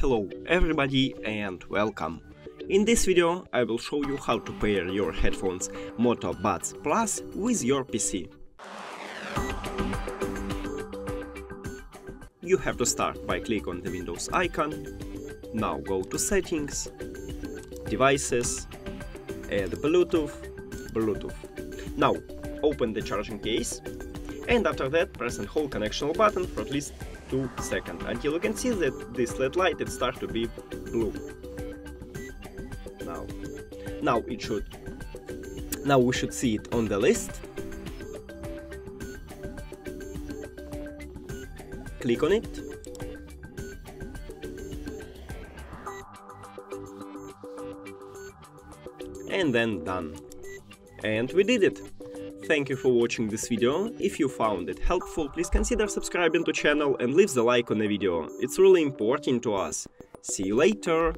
Hello everybody and welcome. In this video I will show you how to pair your headphones Moto Buds Plus with your PC. You have to start by click on the Windows icon, now go to settings, devices, add Bluetooth, Bluetooth. Now open the charging case and after that press and hold connection button for at least 2 seconds until you can see that this LED light it start to be blue. Now, now it should, now we should see it on the list. Click on it. And then done. And we did it! Thank you for watching this video. If you found it helpful, please consider subscribing to channel and leave the like on the video. It's really important to us. See you later!